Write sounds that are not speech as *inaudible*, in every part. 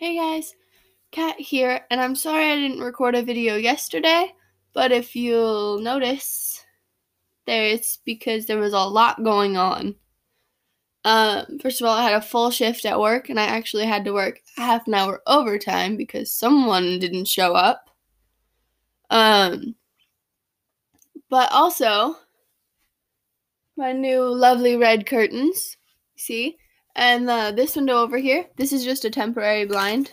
Hey guys, Kat here, and I'm sorry I didn't record a video yesterday, but if you'll notice, there it's because there was a lot going on. Um, first of all, I had a full shift at work, and I actually had to work half an hour overtime because someone didn't show up. Um, but also, my new lovely red curtains, see? And uh, this window over here, this is just a temporary blind.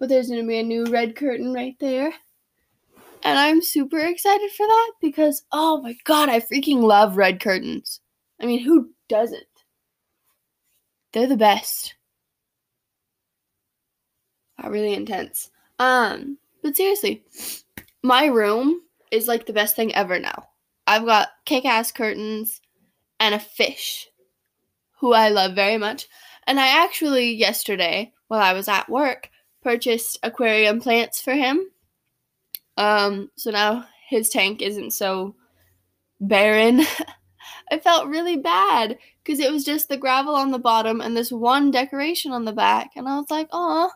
But there's going to be a new red curtain right there. And I'm super excited for that because, oh my god, I freaking love red curtains. I mean, who doesn't? They're the best. Are really intense. Um, but seriously, my room is like the best thing ever now. I've got kick ass curtains and a fish who I love very much. And I actually, yesterday, while I was at work, purchased aquarium plants for him. Um, so now his tank isn't so barren. *laughs* I felt really bad because it was just the gravel on the bottom and this one decoration on the back. And I was like, oh,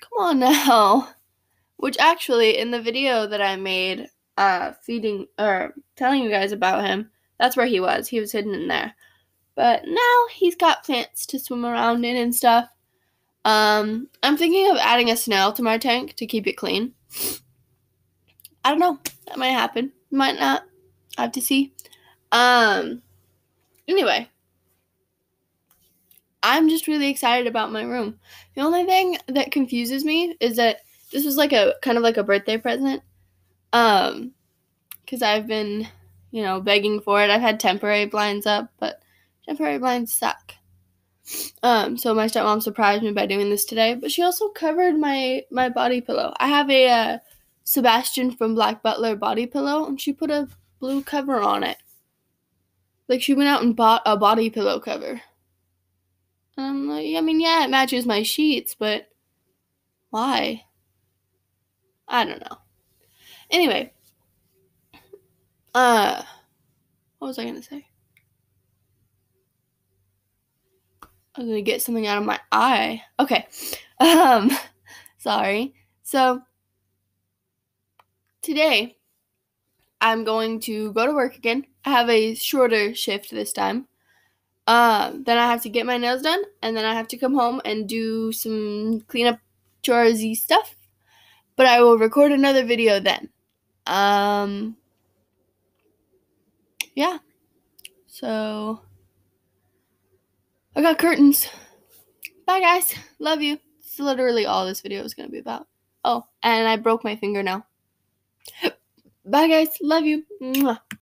come on now. *laughs* Which actually, in the video that I made, uh, feeding or telling you guys about him, that's where he was. He was hidden in there. But now he's got plants to swim around in and stuff. Um, I'm thinking of adding a snail to my tank to keep it clean. I don't know. That might happen. Might not. I have to see. Um, anyway, I'm just really excited about my room. The only thing that confuses me is that this was like a kind of like a birthday present. Um, because I've been, you know, begging for it. I've had temporary blinds up, but temporary blinds suck. Um, so my stepmom surprised me by doing this today, but she also covered my my body pillow. I have a uh, Sebastian from Black Butler body pillow, and she put a blue cover on it. Like she went out and bought a body pillow cover. Um, like, I mean, yeah, it matches my sheets, but why? I don't know. Anyway, uh, what was I gonna say? I'm gonna get something out of my eye. Okay. Um *laughs* sorry. So today I'm going to go to work again. I have a shorter shift this time. Um, then I have to get my nails done, and then I have to come home and do some cleanup chores stuff. But I will record another video then. Um, yeah. So I got curtains. Bye, guys. Love you. It's literally all this video is to be about. Oh, and I broke my finger now. *gasps* Bye, guys. Love you. Mwah.